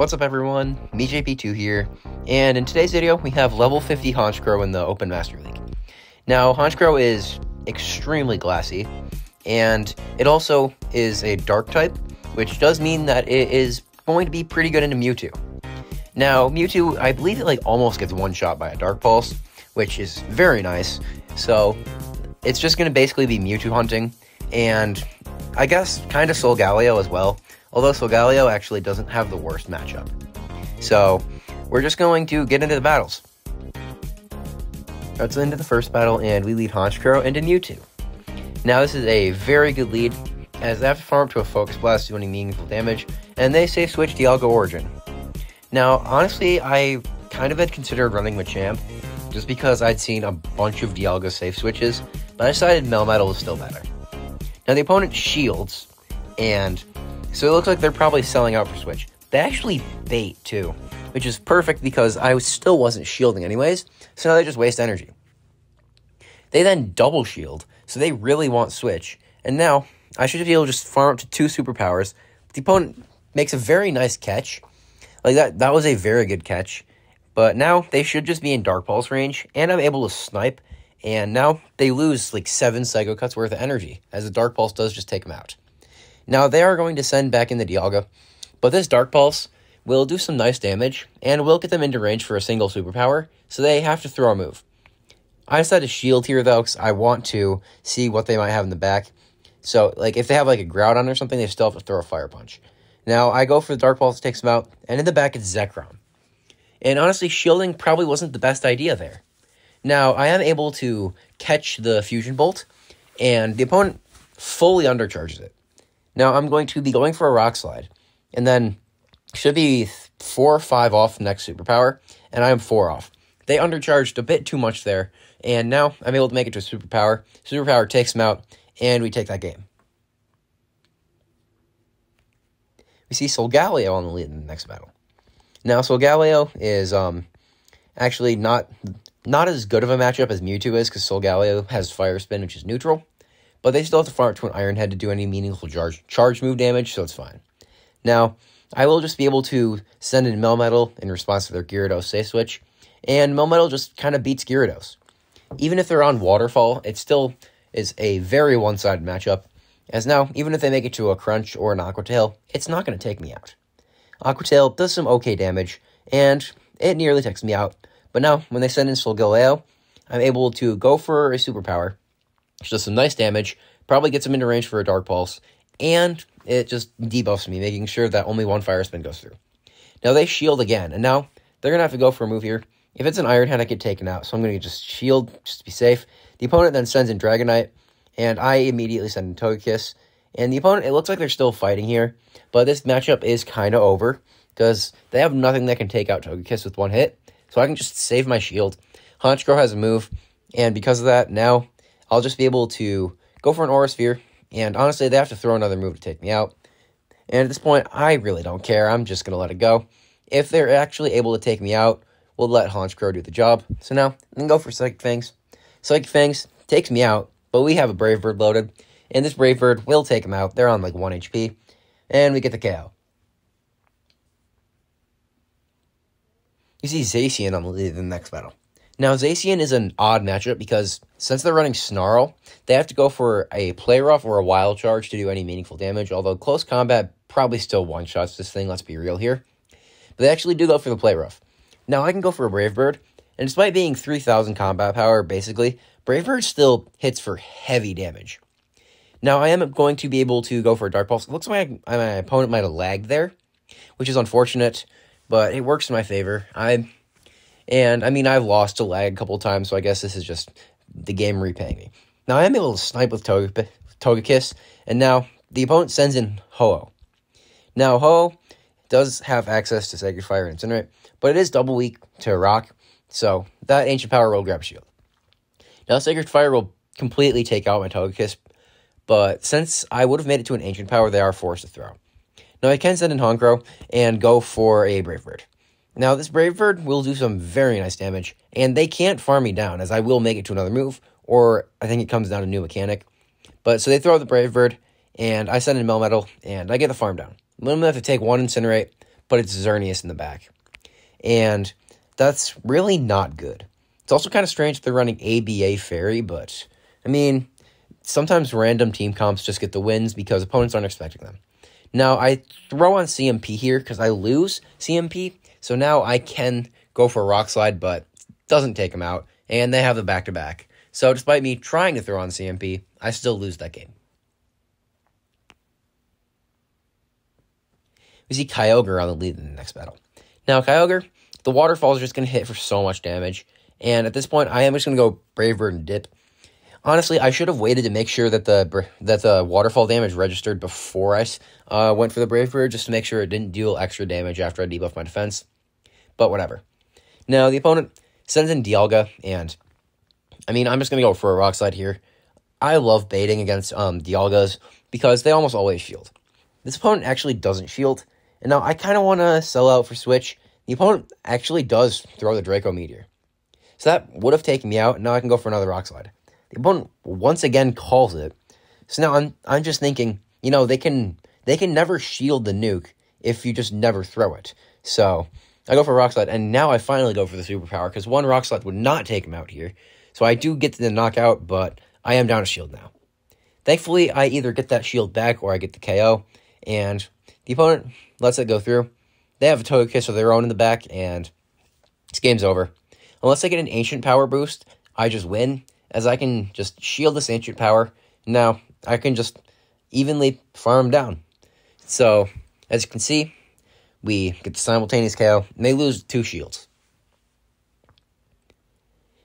What's up everyone, MeJP2 here, and in today's video we have level 50 Honchkrow in the Open Master League. Now, Honchkrow is extremely glassy, and it also is a dark type, which does mean that it is going to be pretty good into Mewtwo. Now, Mewtwo, I believe it like almost gets one shot by a Dark Pulse, which is very nice, so it's just going to basically be Mewtwo hunting, and I guess kind of Solgaleo as well, although Solgaleo actually doesn't have the worst matchup. So, we're just going to get into the battles. Let's into the first battle, and we lead Honchkrow into Mewtwo. Now, this is a very good lead, as they have to farm up to a Focus Blast doing meaningful damage, and they safe switch Dialga Origin. Now, honestly, I kind of had considered running Machamp, just because I'd seen a bunch of Dialga safe switches, but I decided Melmetal is still better. Now, the opponent shields, and so it looks like they're probably selling out for Switch. They actually bait, too, which is perfect because I still wasn't shielding anyways, so now they just waste energy. They then double shield, so they really want Switch, and now I should be able to just farm up to two superpowers. The opponent makes a very nice catch. Like that, that was a very good catch. But now they should just be in Dark Pulse range, and I'm able to snipe. And now they lose like seven Psycho Cuts worth of energy, as the Dark Pulse does just take them out. Now they are going to send back in the Dialga, but this Dark Pulse will do some nice damage, and will get them into range for a single superpower, so they have to throw a move. I decided to shield here though, because I want to see what they might have in the back. So, like, if they have like a Groudon or something, they still have to throw a Fire Punch. Now, I go for the Dark Pulse, takes them out, and in the back it's Zekrom. And honestly, shielding probably wasn't the best idea there. Now, I am able to catch the Fusion Bolt, and the opponent fully undercharges it. Now, I'm going to be going for a Rock Slide, and then should be four or five off next superpower, and I am four off. They undercharged a bit too much there, and now I'm able to make it to a superpower. Superpower takes them out, and we take that game. We see Solgaleo on the lead in the next battle. Now, Solgaleo is um, actually not not as good of a matchup as Mewtwo is because Solgaleo has Fire Spin, which is neutral, but they still have to farm to an Iron Head to do any meaningful charge charge move damage, so it's fine. Now, I will just be able to send in Melmetal in response to their Gyarados safe switch, and Melmetal just kind of beats Gyarados. Even if they're on Waterfall, it still is a very one-sided matchup, as now, even if they make it to a Crunch or an Aqua Tail, it's not going to take me out. Aqua Tail does some okay damage, and it nearly takes me out, but now, when they send in Solgaleo, I'm able to go for a superpower, does some nice damage, probably gets him into range for a Dark Pulse, and it just debuffs me, making sure that only one Fire Spin goes through. Now they shield again, and now they're going to have to go for a move here. If it's an Iron Head, I get taken out, so I'm going to just shield just to be safe. The opponent then sends in Dragonite, and I immediately send in Togekiss. And the opponent, it looks like they're still fighting here, but this matchup is kind of over because they have nothing that can take out Togekiss with one hit, so I can just save my shield. Honchkrow has a move, and because of that, now I'll just be able to go for an Aura Sphere, and honestly, they have to throw another move to take me out. And at this point, I really don't care. I'm just going to let it go. If they're actually able to take me out, we'll let Honchkrow do the job. So now, can go for Psychic Fangs. Psychic Fangs takes me out, but we have a Brave Bird loaded, and this Brave Bird will take him out. They're on like 1 HP, and we get the KO. You see Zacian on the next battle. Now, Zacian is an odd matchup because since they're running Snarl, they have to go for a Play Rough or a Wild Charge to do any meaningful damage, although close combat probably still one-shots this thing, let's be real here. But they actually do go for the Play Rough. Now, I can go for a Brave Bird, and despite being 3,000 combat power, basically, Brave Bird still hits for heavy damage. Now, I am going to be able to go for a Dark Pulse. It looks like my, my opponent might have lagged there, which is unfortunate, but it works in my favor. I and I mean I've lost a lag a couple times, so I guess this is just the game repaying me. Now I am able to snipe with Toga, Togekiss, and now the opponent sends in Ho-Oh. Now Ho does have access to Sacred Fire and Incinerate, but it is double weak to Rock, so that Ancient Power will grab Shield. Now Sacred Fire will completely take out my Togekiss, but since I would have made it to an Ancient Power, they are forced to throw. Now I can send in Honchkrow and go for a Brave Bird. Now this Brave Bird will do some very nice damage, and they can't farm me down, as I will make it to another move, or I think it comes down to new mechanic. But so they throw the Brave Bird, and I send in Melmetal, and I get the farm down. I'm to have to take one Incinerate, but it's Xerneas in the back. And that's really not good. It's also kind of strange if they're running ABA Fairy, but I mean, sometimes random team comps just get the wins because opponents aren't expecting them. Now, I throw on CMP here because I lose CMP, so now I can go for a Rock Slide, but doesn't take him out, and they have the back to back. So, despite me trying to throw on CMP, I still lose that game. We see Kyogre on the lead in the next battle. Now, Kyogre, the waterfall is just going to hit for so much damage, and at this point, I am just going to go Brave Bird and Dip Honestly, I should have waited to make sure that the that the waterfall damage registered before I uh, went for the Brave Bird, just to make sure it didn't deal extra damage after I debuffed my defense. But whatever. Now, the opponent sends in Dialga, and I mean, I'm just going to go for a Rock Slide here. I love baiting against um, Dialgas because they almost always shield. This opponent actually doesn't shield, and now I kind of want to sell out for Switch. The opponent actually does throw the Draco Meteor. So that would have taken me out, now I can go for another Rock Slide. The opponent once again calls it. So now I'm I'm just thinking, you know, they can they can never shield the nuke if you just never throw it. So I go for Rock Slide, and now I finally go for the superpower because one Rock Slide would not take him out here. So I do get the knockout, but I am down a shield now. Thankfully, I either get that shield back or I get the KO, and the opponent lets it go through. They have a Togekiss of their own in the back, and this game's over. Unless I get an Ancient Power boost, I just win, as I can just shield this ancient power. Now, I can just evenly farm down. So, as you can see, we get the simultaneous KO, and they lose two shields.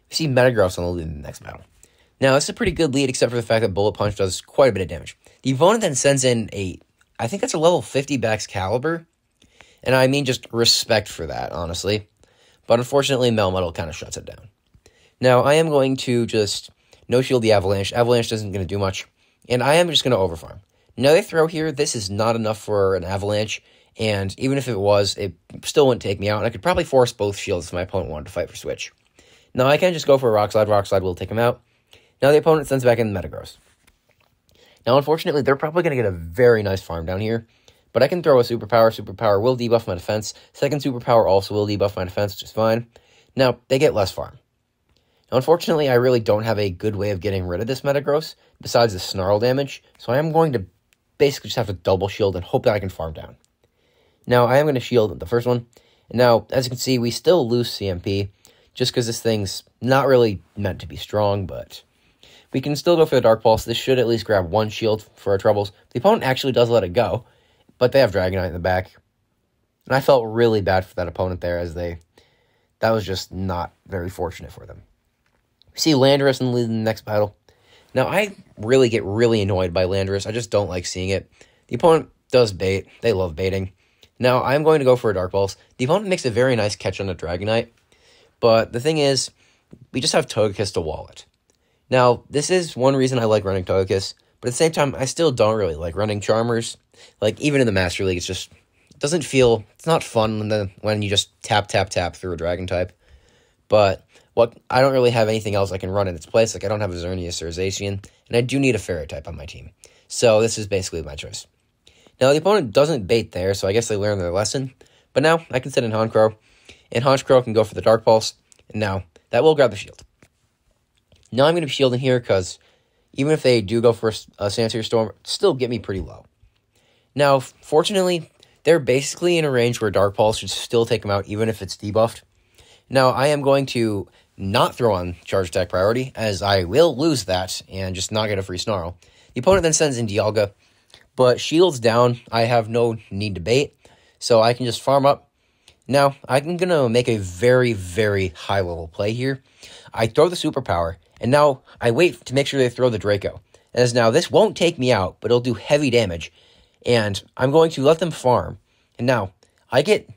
We see Metagross on the lead in the next battle. Now, this is a pretty good lead, except for the fact that Bullet Punch does quite a bit of damage. The opponent then sends in a, I think that's a level 50 backs Baxcalibur, and I mean just respect for that, honestly. But unfortunately, Melmetal kind of shuts it down. Now, I am going to just no shield the Avalanche. Avalanche isn't going to do much. And I am just going to overfarm. Another throw here. This is not enough for an Avalanche. And even if it was, it still wouldn't take me out. And I could probably force both shields if my opponent wanted to fight for Switch. Now, I can just go for a Rock Slide. Rock Slide will take him out. Now, the opponent sends back in the Metagross. Now, unfortunately, they're probably going to get a very nice farm down here. But I can throw a Superpower. Superpower will debuff my defense. Second Superpower also will debuff my defense, which is fine. Now, they get less farm. Now, unfortunately, I really don't have a good way of getting rid of this Metagross besides the Snarl damage, so I am going to basically just have to double shield and hope that I can farm down. Now, I am going to shield the first one. And now, as you can see, we still lose CMP just because this thing's not really meant to be strong, but we can still go for the Dark Pulse. This should at least grab one shield for our troubles. The opponent actually does let it go, but they have Dragonite in the back. And I felt really bad for that opponent there as they... That was just not very fortunate for them. We see Landorus in the, next battle. Now, I really get really annoyed by Landorus. I just don't like seeing it. The opponent does bait. They love baiting. Now, I'm going to go for a Dark Pulse. The opponent makes a very nice catch on a Dragonite. But the thing is, we just have Togekiss to wall it. Now, this is one reason I like running Togekiss. But at the same time, I still don't really like running Charmers. Like, even in the Master League, it's just... It doesn't feel... It's not fun when, the, when you just tap, tap, tap through a Dragon type. But what I don't really have anything else I can run in its place. Like I don't have a Xerneas or a Zacian, and I do need a Fairy type on my team. So this is basically my choice. Now the opponent doesn't bait there, so I guess they learned their lesson. But now I can send in Honchkrow, and Honchkrow can go for the Dark Pulse, and now that will grab the shield. Now I'm going to be shielding here because even if they do go for a Sandsear Storm, still get me pretty low. Now, fortunately, they're basically in a range where Dark Pulse should still take them out, even if it's debuffed. Now, I am going to not throw on charge attack priority, as I will lose that and just not get a free snarl. The opponent then sends in Dialga, but shields down, I have no need to bait, so I can just farm up. Now, I'm going to make a very, very high level play here. I throw the superpower, and now I wait to make sure they throw the Draco. As now, this won't take me out, but it'll do heavy damage, and I'm going to let them farm. And now, I get,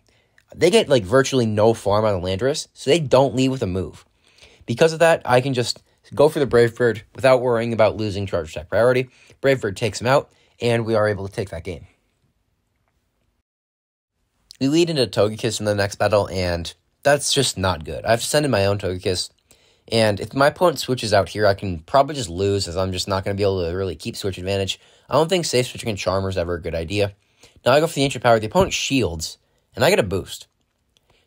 they get like virtually no farm on the Landorus, so they don't leave with a move. Because of that, I can just go for the Brave Bird without worrying about losing charge attack priority. Brave Bird takes him out, and we are able to take that game. We lead into Togekiss in the next battle, and that's just not good. I've sent in my own Togekiss, and if my opponent switches out here, I can probably just lose, as I'm just not going to be able to really keep switch advantage. I don't think safe switching and Charmer is ever a good idea. Now I go for the Ancient Power. The opponent shields, and I get a boost.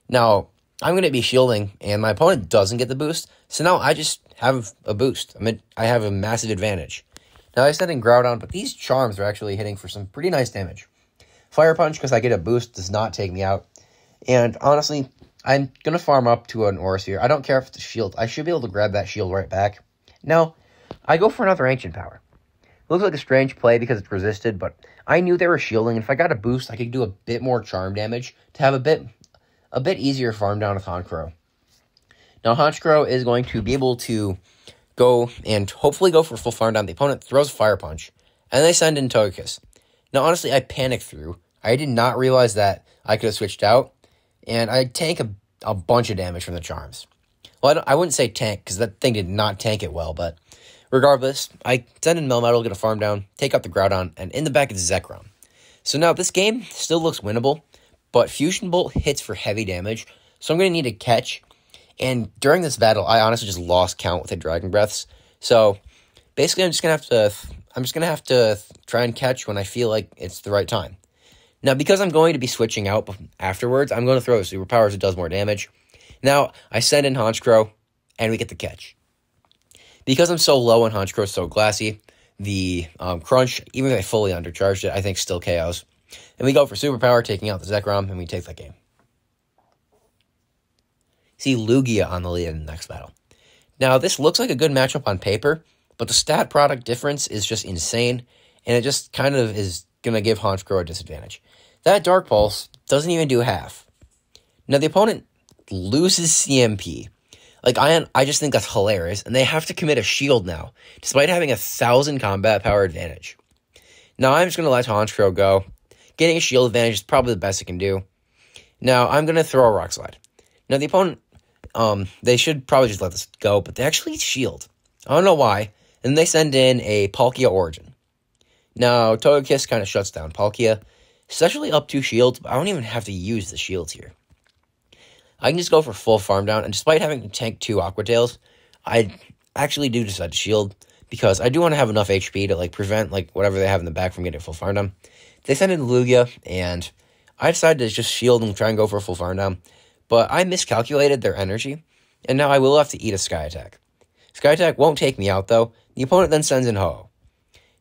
Now, I'm going to be shielding, and my opponent doesn't get the boost, so now I just have a boost. I mean, I have a massive advantage. Now, I said in Groudon, but these charms are actually hitting for some pretty nice damage. Fire Punch, because I get a boost, does not take me out. And honestly, I'm going to farm up to an Aura Sphere. I don't care if it's a shield. I should be able to grab that shield right back. Now, I go for another Ancient Power. Looks like a strange play because it's resisted, but I knew they were shielding, and if I got a boost, I could do a bit more charm damage to have a bit a bit easier farm down with Honchkrow. Now, Honchkrow is going to be able to go and hopefully go for full farm down. The opponent throws a Fire Punch, and they send in Togekiss. Now, honestly, I panicked through. I did not realize that I could have switched out, and I tank a, a bunch of damage from the charms. Well, I, I wouldn't say tank, because that thing did not tank it well, but regardless, I send in Melmetal, get a farm down, take out the Groudon, and in the back is Zekrom. So now this game still looks winnable, but Fusion Bolt hits for heavy damage, so I'm going to need a catch. And during this battle, I honestly just lost count with the Dragon Breaths. So basically, I'm just gonna have to I'm just gonna have to try and catch when I feel like it's the right time. Now, because I'm going to be switching out afterwards, I'm going to throw superpowers. It does more damage. Now, I send in Honchkrow, and we get the catch. Because I'm so low and Honchkrow so glassy, the um, Crunch, even if I fully undercharged it, I think still KOs. And we go for Superpower, taking out the Zekrom, and we take that game. See Lugia on the lead in the next battle. Now, this looks like a good matchup on paper, but the stat product difference is just insane, and it just kind of is going to give Honchkrow a disadvantage. That Dark Pulse doesn't even do half. Now, the opponent loses CMP. Like, I, I just think that's hilarious, and they have to commit a shield now, despite having a thousand combat power advantage. Now, I'm just going to let Honchkrow go. Getting a shield advantage is probably the best it can do. Now, I'm going to throw a Rock Slide. Now, the opponent, um, they should probably just let this go, but they actually shield. I don't know why. And they send in a Palkia Origin. Now, Togekiss kind of shuts down Palkia, especially up two shields, but I don't even have to use the shields here. I can just go for full farm down, and despite having to tank two Aqua Tails, I actually do decide to shield because I do want to have enough HP to like prevent like whatever they have in the back from getting full farm down. They sent in Lugia, and I decided to just shield and try and go for a full farm down, but I miscalculated their energy, and now I will have to eat a Sky Attack. Sky Attack won't take me out though. The opponent then sends in Ho.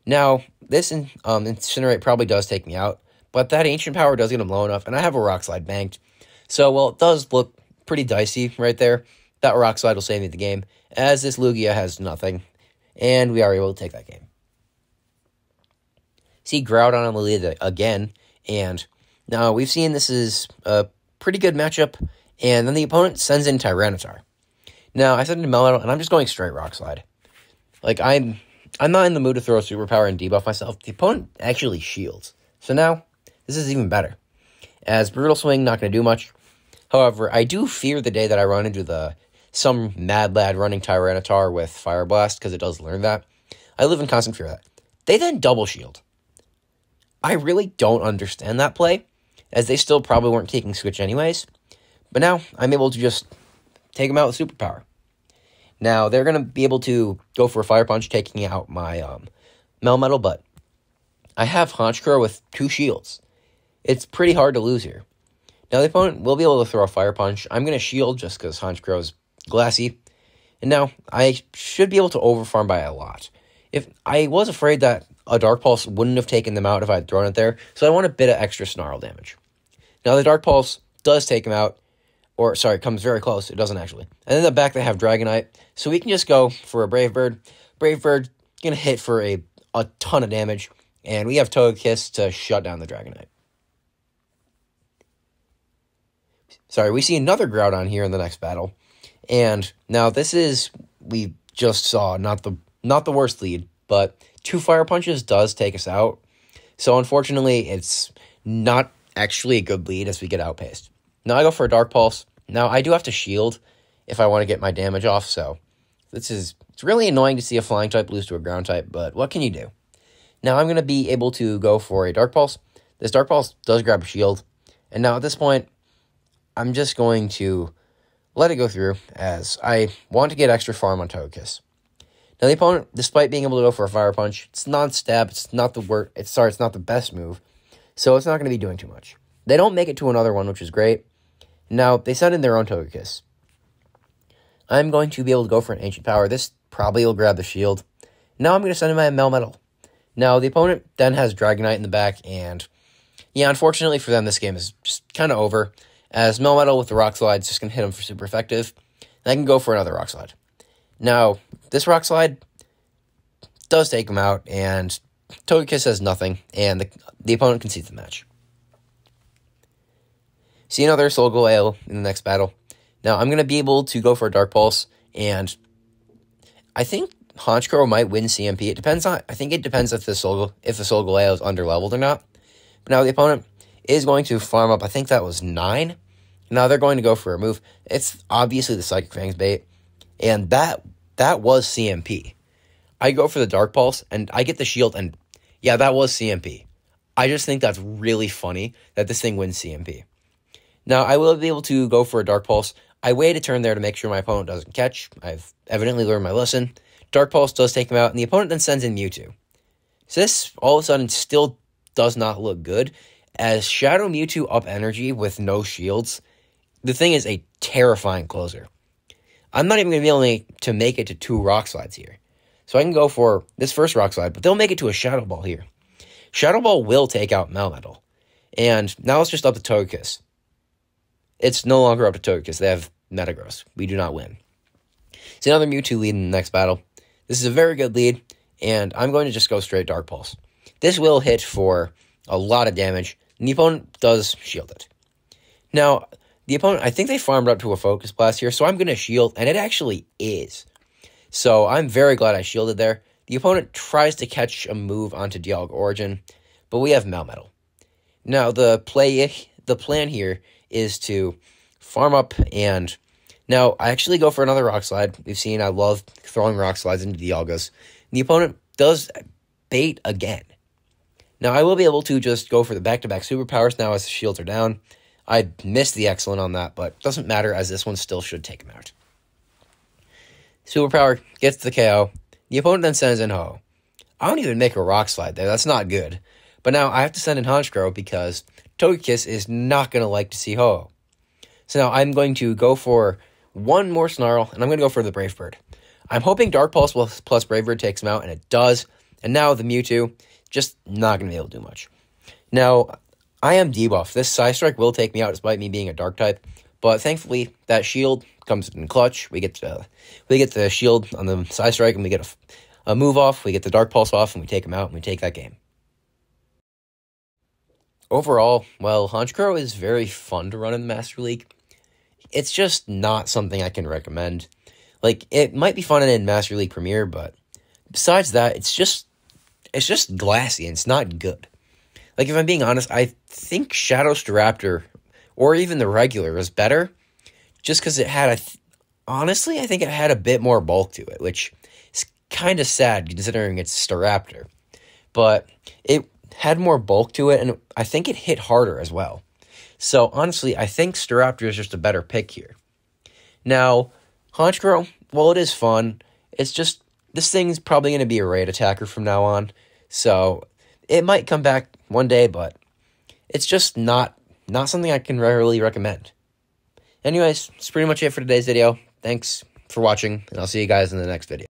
Now this um, Incinerate probably does take me out, but that Ancient Power does get him low enough, and I have a Rock Slide banked. So, well, it does look pretty dicey right there. That Rock Slide will save me the game, as this Lugia has nothing and we are able to take that game. See Groudon on the lead again, and now we've seen this is a pretty good matchup, and then the opponent sends in Tyranitar. Now I send in Melmetal, and I'm just going straight Rock Slide. Like I'm, I'm not in the mood to throw a superpower and debuff myself. The opponent actually shields, so now this is even better. As Brutal Swing, not going to do much. However, I do fear the day that I run into the some mad lad running Tyranitar with Fire Blast because it does learn that. I live in constant fear of that. They then double shield. I really don't understand that play, as they still probably weren't taking Switch anyways. But now I'm able to just take them out with Superpower. Now they're going to be able to go for a Fire Punch, taking out my um, Melmetal, but I have Honchkrow with two shields. It's pretty hard to lose here. Now the opponent will be able to throw a Fire Punch. I'm going to shield just because Honchkrow is glassy. And now I should be able to overfarm by a lot. If I was afraid that a Dark Pulse wouldn't have taken them out if I had thrown it there, so I want a bit of extra snarl damage. Now the Dark Pulse does take him out, or sorry, comes very close. It doesn't actually. And in the back they have Dragonite, so we can just go for a Brave Bird. Brave Bird gonna hit for a a ton of damage, and we have Togekiss to shut down the Dragonite. Sorry, we see another Groudon here in the next battle. And now this is we just saw not the not the worst lead, but two fire punches does take us out. So unfortunately, it's not actually a good lead as we get outpaced. Now I go for a dark pulse. Now I do have to shield if I want to get my damage off. So this is it's really annoying to see a flying type lose to a ground type, but what can you do? Now I'm going to be able to go for a dark pulse. This dark pulse does grab a shield, and now at this point, I'm just going to let it go through, as I want to get extra farm on Togekiss. Now the opponent, despite being able to go for a fire punch, it's non-stab, it's not the worst, it's sorry, it's not the best move, so it's not going to be doing too much. They don't make it to another one, which is great. Now, they send in their own Togekiss. I'm going to be able to go for an Ancient Power. This probably will grab the shield. Now I'm going to send in my Melmetal. Now, the opponent then has Dragonite in the back, and yeah, unfortunately for them, this game is just kind of over, as Melmetal with the Rock Slide is just going to hit them for super effective, and I can go for another Rock Slide. Now, this Rock Slide does take him out, and Togekiss has nothing, and the, the opponent concedes the match. See another Solgaleo in the next battle. Now, I'm going to be able to go for a Dark Pulse, and I think Honchkrow might win CMP. It depends on, I think it depends if the Sol, if the Solgaleo is underleveled or not. But now the opponent is going to farm up, I think that was 9. Now they're going to go for a move. It's obviously the Psychic Fangs bait, and that that was CMP. I go for the Dark Pulse, and I get the shield, and yeah, that was CMP. I just think that's really funny that this thing wins CMP. Now, I will be able to go for a Dark Pulse. I wait a turn there to make sure my opponent doesn't catch. I've evidently learned my lesson. Dark Pulse does take him out, and the opponent then sends in Mewtwo. So this, all of a sudden, still does not look good, as Shadow Mewtwo up energy with no shields. The thing is a terrifying closer. I'm not even going to be able to make it to two Rock Slides here. So I can go for this first Rock Slide, but they'll make it to a Shadow Ball here. Shadow Ball will take out Melmetal. And now it's just up to Togekiss. It's no longer up to Togekiss. They have Metagross. We do not win. It's another Mewtwo lead in the next battle. This is a very good lead, and I'm going to just go straight Dark Pulse. This will hit for a lot of damage, opponent does shield it. Now, the opponent, I think they farmed up to a Focus Blast here, so I'm going to shield, and it actually is. So I'm very glad I shielded there. The opponent tries to catch a move onto Dialga Origin, but we have Melmetal. Now, the play, the plan here is to farm up and now I actually go for another rock slide. We've seen I love throwing rock slides into Dialgas. The opponent does bait again. Now I will be able to just go for the back-to-back superpowers now as the shields are down. I missed the excellent on that, but doesn't matter as this one still should take him out. Superpower gets the KO. The opponent then sends in Ho. I don't even make a rock slide there. That's not good. But now I have to send in Honchkrow because Togekiss is not going to like to see Ho. So now I'm going to go for one more Snarl, and I'm going to go for the Brave Bird. I'm hoping Dark Pulse plus Brave Bird takes him out, and it does. And now the Mewtwo, just not going to be able to do much. Now, I am debuff. This Psystrike will take me out despite me being a Dark type, but thankfully that shield comes in clutch. We get the, we get the shield on the Psystrike, and we get a, a move off. We get the Dark Pulse off, and we take him out, and we take that game overall, well, Honchkrow is very fun to run in the Master League. It's just not something I can recommend. Like, it might be fun in Master League Premier, but besides that, it's just it's just glassy and it's not good. Like, if I'm being honest, I think Shadow Staraptor or even the regular was better just because it had a. Th- honestly, I think it had a bit more bulk to it, which is kind of sad considering it's Staraptor. But it had more bulk to it, and I think it hit harder as well. So honestly, I think Staraptor is just a better pick here. Now, Honchkrow, well, it is fun. It's just this thing's probably going to be a raid attacker from now on. So it might come back one day, but it's just not not something I can really recommend. Anyways, that's pretty much it for today's video. Thanks for watching, and I'll see you guys in the next video.